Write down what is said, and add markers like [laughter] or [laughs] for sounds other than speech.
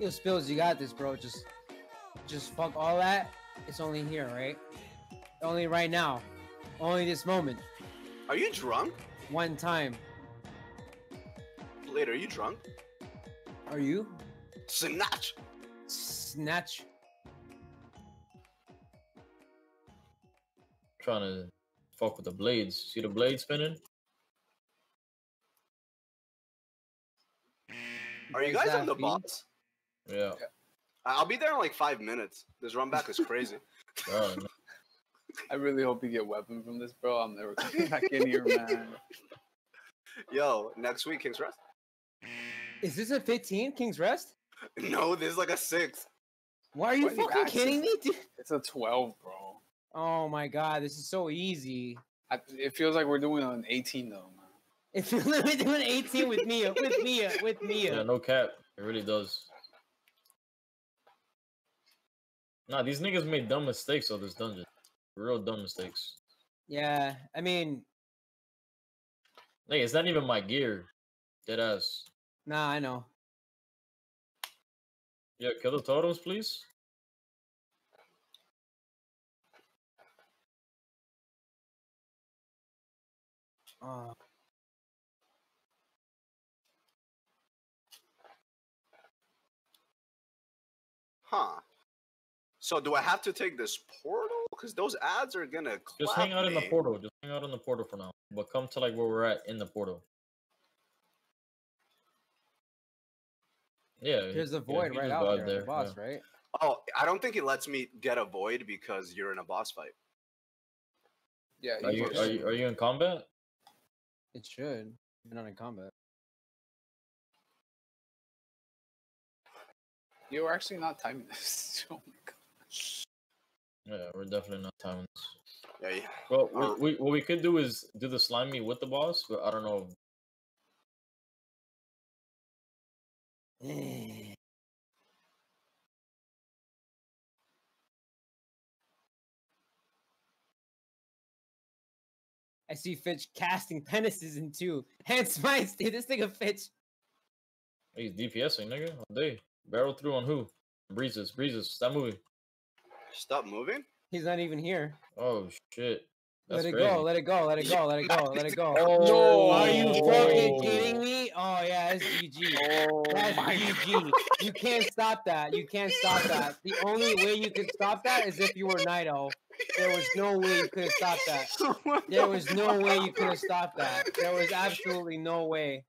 Yo, Spills, you got this, bro. Just, just fuck all that. It's only here, right? Only right now. Only this moment. Are you drunk? One time. Later, are you drunk? Are you? Snatch. Snatch. Trying to fuck with the blades. See the blade spinning? Are you guys on the feed? boss? Yeah. I- I'll be there in like five minutes. This run back is crazy. [laughs] Oh, no. [laughs] I really hope you get weapon from this, bro. I'm never coming back in here, [laughs] man. Yo, next week, King's Rest? Is this a 15 King's Rest? No, this is like a six. Why are you Why fucking kidding me, dude? It's a 12, bro. Oh my god, this is so easy. I, it feels like we're doing an 18 though, man. If you're doing 18 with Mia, with Mia, with Mia. Yeah, no cap. It really does. Nah, these niggas made dumb mistakes on this dungeon. Real dumb mistakes. Yeah, I mean, Hey, it's not even my gear. Dead ass. nah, I know. Yeah, kill the totems, please. Oh, Huh. So do I have to take this portal? Because those ads are gonna Just hang out in the portal. Just hang out in the portal for now. But come to like where we're at in the portal. Yeah. there's a void he right just out died there, the boss, yeah. right? Oh, I don't think it lets me get a void because you're in a boss fight. Yeah, Are you, are you are you in combat? It should. You're not in combat. You're actually not timing this. [laughs] Oh my god. Yeah, we're definitely not timing this. Yeah, yeah. Well, Uh, we, we, what we could do is do the slimy with the boss, but I don't know. I see Fitch casting penises in two. Hand smites, dude. This nigga Fitch. He's DPSing, nigga, all day. Barrel through on who? Breezes, breezes. Stop moving. Stop moving. He's not even here. Oh shit. That's let it crazy. go. Let it go. Let it go. Let it go. Let it go. [laughs] Oh, no, Are you fucking oh. kidding me? Oh yeah, that's GG. Oh That's my GG. [laughs] You can't stop that. You can't stop that. The only way you could stop that is if you were Night Owl. There was no way you could have stopped that. [laughs] There was no way you could have stopped that. There was absolutely no way.